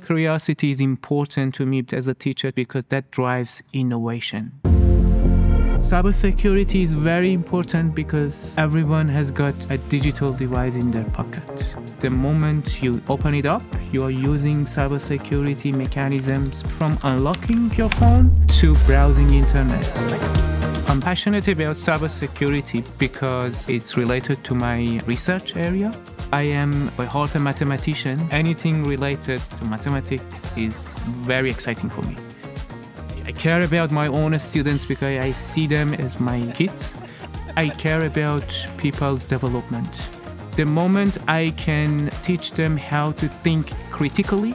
Curiosity is important to me as a teacher because that drives innovation. Cybersecurity is very important because everyone has got a digital device in their pocket. The moment you open it up, you are using cybersecurity mechanisms from unlocking your phone to browsing internet. I'm passionate about cybersecurity because it's related to my research area. I am a mathematician. Anything related to mathematics is very exciting for me. I care about my own students because I see them as my kids. I care about people's development. The moment I can teach them how to think critically,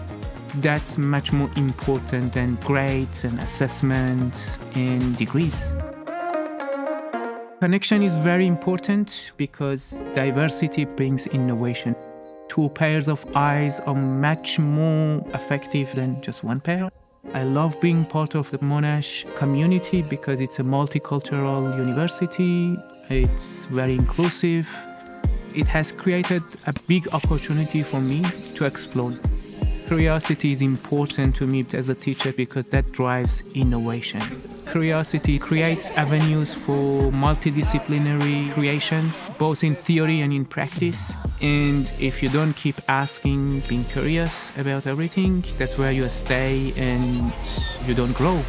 that's much more important than grades and assessments and degrees. Connection is very important because diversity brings innovation. Two pairs of eyes are much more effective than just one pair. I love being part of the Monash community because it's a multicultural university, it's very inclusive. It has created a big opportunity for me to explore. Curiosity is important to me as a teacher because that drives innovation. Curiosity creates avenues for multidisciplinary creations, both in theory and in practice. And if you don't keep asking, being curious about everything, that's where you stay and you don't grow.